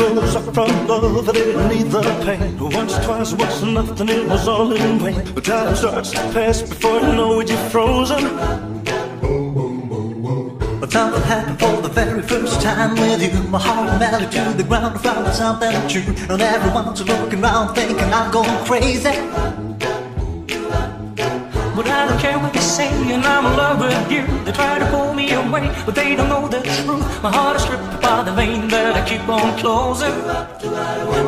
Close up from love, I didn't need the pain. Once, twice, was nothing, it was all in vain. But time starts to pass before you know it, you're frozen. But something happened for the very first time with you. My heart melted to the ground, I found something true. And everyone's looking around thinking I'm going crazy. But I don't care what they say, and I'm in love with you. They try to pull me away, but they don't know the truth. My heart is stripped by the vein that I keep on closing.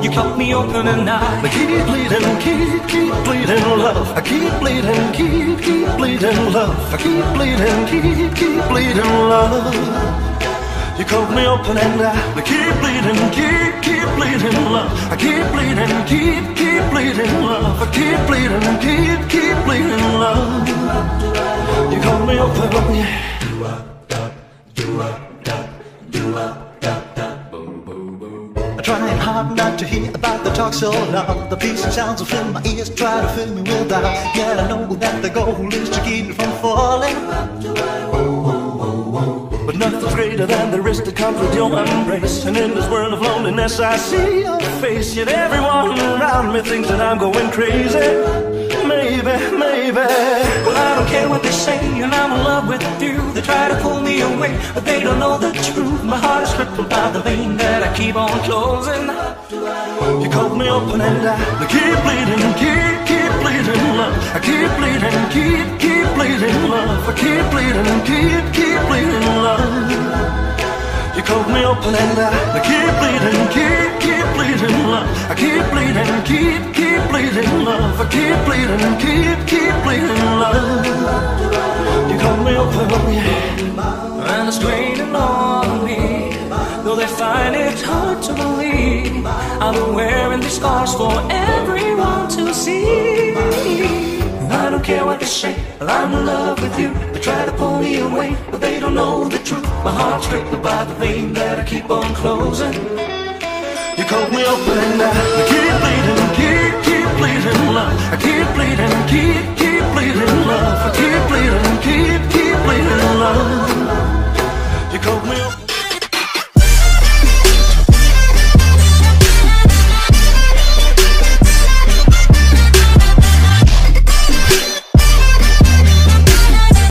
You cut me open and I I keep bleeding, keep, keep bleeding oh love. I keep bleeding, keep, keep bleeding love. I keep bleeding, keep, keep bleeding love. You cut me open and I keep bleeding, keep, keep bleeding love. I keep bleeding, keep, keep bleeding love. I keep bleeding, keep, keep bleeding love. You cut me open, yeah. Trying hard not to hear about the talk so loud. The peace and sounds will fill my ears, try to fill me with doubt. Yet I know that the goal is to keep me from falling. But nothing's greater than the risk that comes with your embrace. And in this world of loneliness, I see your face. Yet everyone around me thinks that I'm going crazy. Maybe, maybe. And I'm in love with you. They try to pull me away, but they don't know the truth. My heart is crippled by the vein that I keep on closing. You cut me open and I keep bleeding, keep, keep bleeding love. I keep bleeding, keep, keep bleeding love. I keep bleeding, keep, keep bleeding love. You cut me open and I keep bleeding, keep, keep bleeding love. I keep bleeding, keep, keep bleeding love. I keep bleeding, keep, keep bleeding love. Me open. And it's draining on me. Though they find it hard to believe, I've been wearing these scars for everyone to see. I don't care what they say, I'm in love with you. They try to pull me away, but they don't know the truth. My heart's crippled by the vein that I keep on closing. You cut me open and